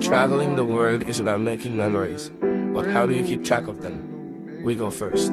Traveling the world is about making memories, but how do you keep track of them? We go first.